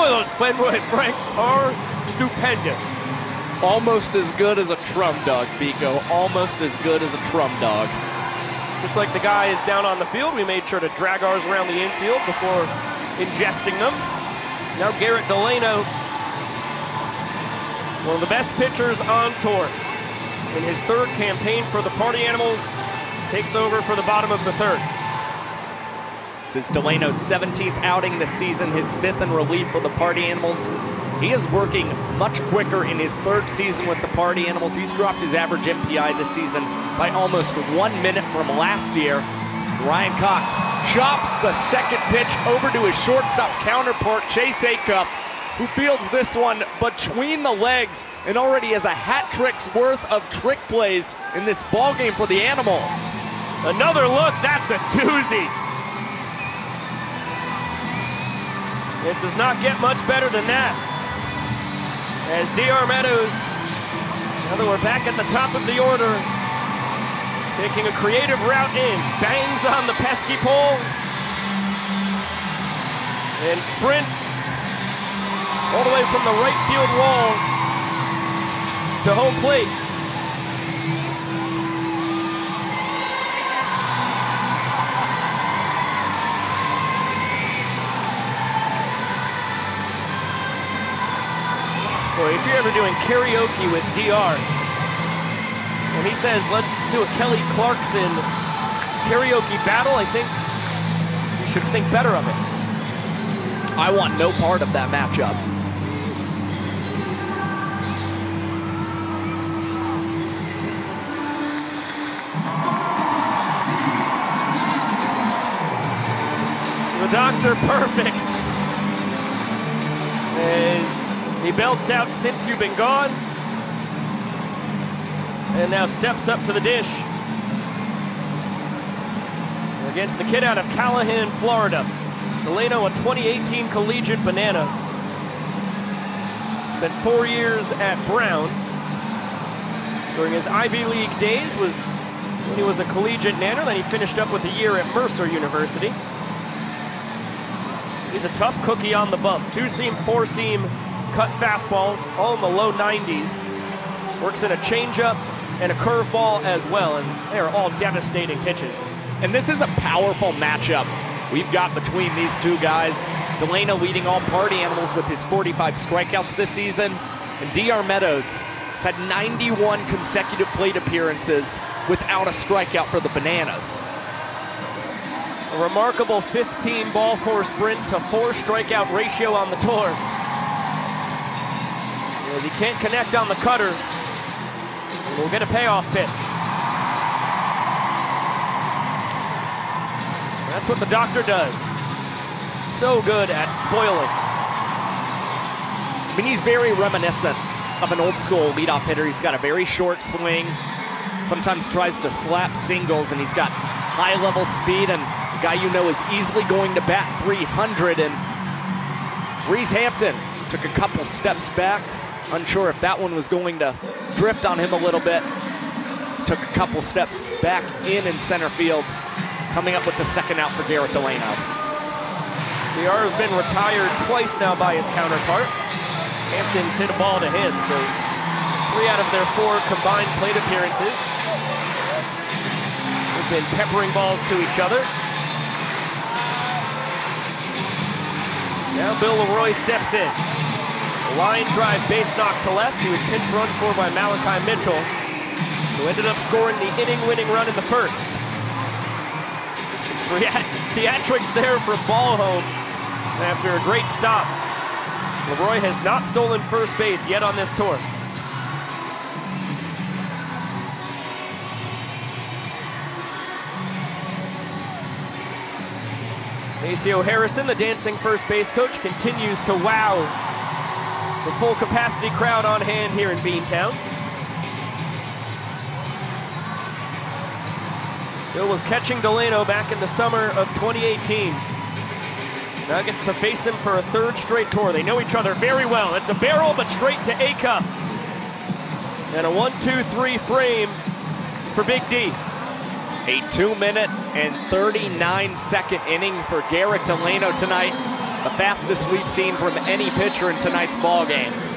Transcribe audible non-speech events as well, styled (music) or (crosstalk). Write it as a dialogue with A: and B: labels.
A: those Glenwood (laughs) Franks are stupendous.
B: Almost as good as a trum dog, Biko. Almost as good as a trum dog.
A: Just like the guys down on the field, we made sure to drag ours around the infield before ingesting them. Now Garett Delano, one of the best pitchers on tour. In his third campaign for the Party Animals, takes over for the bottom of the third.
B: This is Delano's 17th outing this season, his fifth in relief for the Party Animals. He is working much quicker in his third season with the Party Animals. He's dropped his average MPI this season by almost one minute from last year. Ryan Cox chops the second pitch over to his shortstop counterpart, Chase Acuff, who fields this one between the legs and already has a hat trick's worth of trick plays in this ball game for the Animals.
A: Another look, that's a doozy. It does not get much better than that. As DR Meadows, now that we're back at the top of the order, taking a creative route in, bangs on the pesky pole, and sprints all the way from the right field wall to home plate. Boy, if you're ever doing karaoke with DR, and he says, let's do a Kelly Clarkson karaoke battle, I think you should think better of it.
B: I want no part of that matchup.
A: The doctor perfect. As he belts out since you've been gone. And now steps up to the dish. Against the kid out of Callahan, Florida. Delano, a 2018 collegiate banana. Spent four years at Brown. During his Ivy League days was when he was a collegiate nanner. Then he finished up with a year at Mercer University. He's a tough cookie on the bump. Two seam, four seam, cut fastballs, all in the low 90s. Works in a changeup and a curveball as well, and they are all devastating pitches.
B: And this is a powerful matchup we've got between these two guys. Delano leading all party animals with his 45 strikeouts this season, and DR Meadows has had 91 consecutive plate appearances without a strikeout for the Bananas.
A: A remarkable 15 ball four sprint to four strikeout ratio on the tour. As he can't connect on the cutter, we'll get a payoff pitch. That's what the doctor does. So good at spoiling.
B: I mean, he's very reminiscent of an old school leadoff hitter. He's got a very short swing, sometimes tries to slap singles, and he's got high level speed and a guy you know is easily going to bat 300. And Reese Hampton took a couple steps back, unsure if that one was going to drift on him a little bit. Took a couple steps back in in center field, coming up with the second out for Garett Delano.
A: DR has been retired twice now by his counterpart. Hampton's hit a ball to him, so three out of their four combined plate appearances. They've been peppering balls to each other. Now Bill Leroy steps in. Line drive base knock to left. He was pinch run for by Malachi Mitchell, who ended up scoring the inning-winning run in the first. Theatrics there for ball home after a great stop. Leroy has not stolen first base yet on this tour. Maceo Harrison, the dancing first base coach, continues to wow full capacity crowd on hand here in Beantown. Bill was catching Delano back in the summer of 2018. Now gets to face him for a third straight tour. They know each other very well. It's a barrel, but straight to Acuff. And a one, two, three frame for Big D.
B: A two minute and 39 second inning for Garett Delano tonight. The fastest we've seen from any pitcher in tonight's ball game.